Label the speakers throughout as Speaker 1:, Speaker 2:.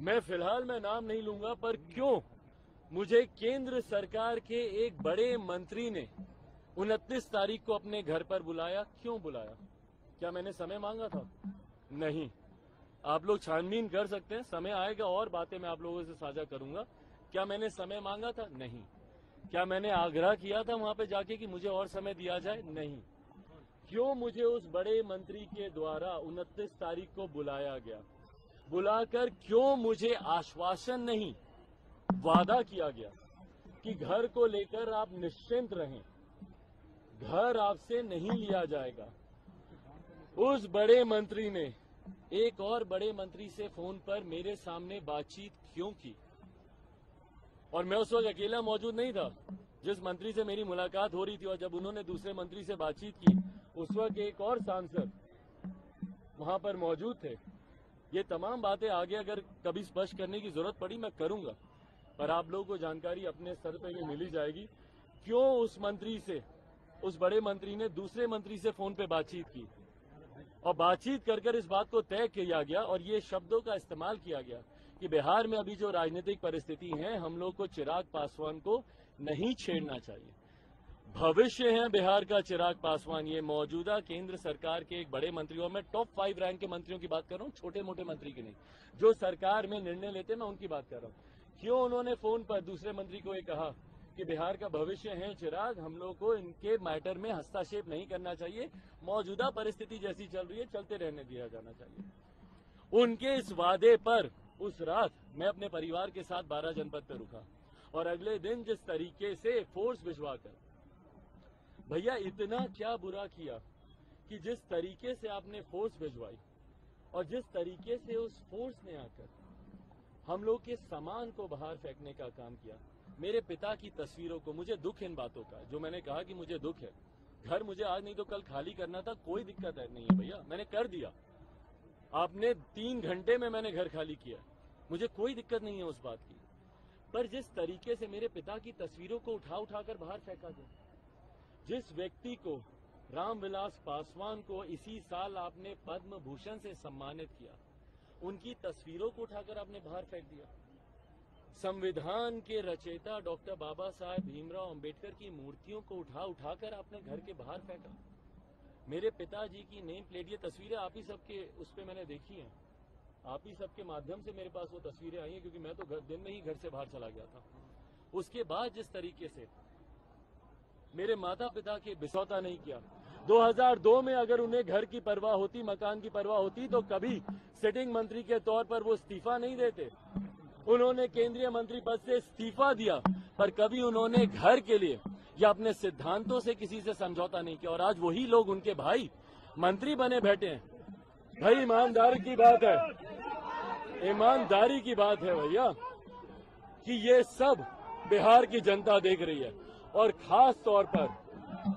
Speaker 1: मैं फ़िलहाल मैं नाम नहीं लूँगा, पर क्यों? मुझे केंद्र सरकार के एक बड़े मंत्री ने उनतीस तारीख को अपने घर पर बुलाया। क्यों बुलाया? क्या मैंने समय मांगा था? नहीं। आप लोग छानबीन कर सकते हैं। समय आएगा, और बातें मैं आप लोगों से साझा करूँगा। क्या मैंने समय मांगा था? नहीं। क्या मैंने आग्रह किया था वहाँ पे जाके कि मुझे और समय दिया जाए? नहीं। क्यों मुझे उस बड़े मंत्री के द्वारा उनतीस तारीख को बुलाया गया? बुलाकर क्यों मुझे आश्वासन नहीं? वादा किया गया कि घर को लेकर आप निश्चिंत रहें। घर आपसे नहीं लिया जाएगा। उस बड़े मंत्री ने, एक और बड़े मंत्री से फ़ोन पर मेरे सामने बातचीत क्यों की? और मैं उस वक्त अकेला मौजूद नहीं था। जिस मंत्री से मेरी मुलाकात हो रही थी और जब उन्होंने दूसरे मंत्री से बातचीत की, उस वक्त एक और सांसद वहाँ पर मौजूद थे। ये तमाम बातें आगे अगर कभी स्पष्ट करने की ज़रूरत पड़ी, मैं करूँगा। पर आप लोगों को जानकारी अपने स्तर पर भी मिली जाएगी। क्यों उस मंत्री से, उस बड़े मंत्री ने दूसरे मंत्री से फ़ोन पे बातचीत की? और बातचीत कर कर इस बात को तय किया गया और ये शब्दों का इस्तेमाल किया गया कि बिहार में अभी जो राजनीतिक परिस्थिति है, हम लोग को चिराग पासवान को नहीं छेड़ना चाहिए। भविष्य है बिहार का चिराग पासवान। ये मौजूदा केंद्र सरकार के एक बड़े मंत्री और मैं टॉप फाइव रैंक के मंत्रियों की बात कर रहा हूँ, छोटे मोटे मंत्री की नहीं। जो सरकार में निर्णय लेते मैं उनकी बात कर रहा हूँ। क्यों उन्होंने फ़ोन पर दूसरे मंत्री को ये कहा कि बिहार का भविष्य है चिराग, हम लोग को इनके मैटर में हस्तक्षेप नहीं करना चाहिए, मौजूदा परिस्थिति जैसी चल रही है, चलते रहने दिया जाना चाहिए। उनके इस वादे पर उस रात मैं अपने परिवार के साथ बारह जनपद पर रुका और अगले दिन जिस तरीके से फोर्स भिजवाकर भैया, इतना क्या बुरा किया कि जिस तरीके से आपने फोर्स भिजवाई और जिस तरीके से उस फोर्स ने आकर हम लोग के सामान को बाहर फेंकने का काम किया। मेरे पिता की तस्वीरों को मुझे दुख इन बातों का जो मैंने कहा कि मुझे दुख है। घर मुझे आज नहीं तो कल खाली करना था, कोई दिक्कत है नहीं है भैया। मैंने कर दिया। आपने तीन घंटे में मैंने घर खाली किया मुझे कोई दिक्कत नहीं है उस बात की। पर जिस तरीके से मेरे पिता की तस्वीरों को उठा उठाकर बाहर फेंका गया जिस व्यक्ति को रामविलास पासवान को इसी साल आपने पद्म भूषण से सम्मानित किया उनकी तस्वीरों को उठाकर आपने बाहर फेंक दिया। संविधान के रचयिता डॉक्टर बाबा साहेब भीमराव अंबेडकर की मूर्तियों को उठा उठाकर आपने घर के बाहर फेंका। मेरे पिताजी की नेम प्लेट ये तस्वीरें आप ही सबके उस पर मैंने देखी हैं। आप ही सबके माध्यम से मेरे पास वो तस्वीरें आई हैं क्योंकि मैं तो घर, दिन में ही घर से बाहर चला गया था। उसके बाद जिस तरीके से मेरे माता पिता के बिसौता नहीं किया। 2002 में अगर उन्हें घर की परवाह होती, मकान की परवाह होती तो कभी सिटिंग मंत्री के तौर पर वो इस्तीफा नहीं देते। उन्होंने केंद्रीय मंत्री पद से इस्तीफा दिया, पर कभी उन्होंने घर के लिए या अपने सिद्धांतों से किसी से समझौता नहीं किया। और आज वही लोग उनके भाई मंत्री बने बैठे हैं। भाई, ईमानदारी की बात है। ईमानदारी की बात है भैया, कि ये सब बिहार की जनता देख रही है। और खास तौर पर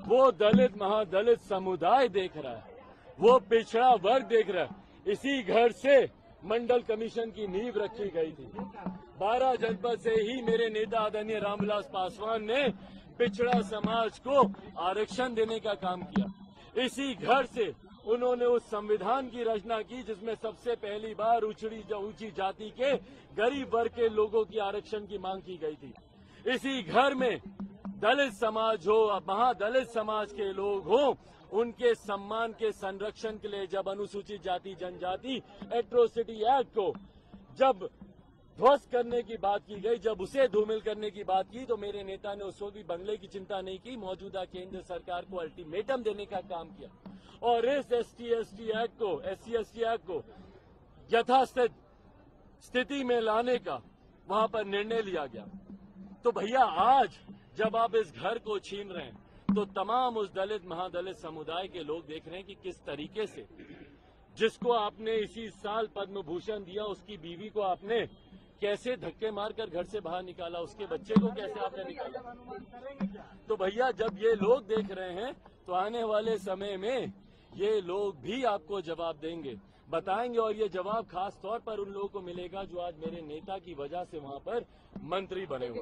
Speaker 1: वो दलित महादलित समुदाय देख रहा है। वो पिछड़ा वर्ग देख रहा है। इसी घर से मंडल कमीशन की नींव रखी गई थी। बारह जनपद से ही मेरे नेता आदरणीय रामविलास पासवान ने पिछड़ा समाज को आरक्षण देने का काम किया। इसी घर से उन्होंने उस संविधान की रचना की जिसमें सबसे पहली बार उछड़ी ऊँची जाति के गरीब वर्ग के लोगों की आरक्षण की मांग की गई थी। इसी घर में दलित समाज हो महादलित समाज के लोग हो, उनके सम्मान के संरक्षण के लिए जब अनुसूचित जाति, जनजाति, एट्रोसिटी एक्ट को जब ध्वस्त करने की बात की गई, जब उसे धूमिल करने की बात की तो मेरे नेता ने उस वक्त भी बंगले की चिंता नहीं की, मौजूदा केंद्र सरकार को अल्टीमेटम देने का काम किया। और इस एस टी एक्ट को एस सी एक्ट को यथास्थित स्थिति में लाने का वहाँ पर निर्णय लिया गया। तो भैया, आज जब आप इस घर को छीन रहे हैं तो तमाम उस दलित महादलित समुदाय के लोग देख रहे हैं कि किस तरीके से जिसको आपने इसी साल पद्म भूषण दिया उसकी बीवी को आपने कैसे धक्के मारकर घर से बाहर निकाला उसके बच्चे को कैसे आपने निकाला? तो भैया जब ये लोग देख रहे हैं तो आने वाले समय में ये लोग भी आपको जवाब देंगे बताएँगे और ये जवाब खास तौर पर उन लोगों को मिलेगा जो आज मेरे नेता की वजह से वहाँ पर मंत्री बने हुए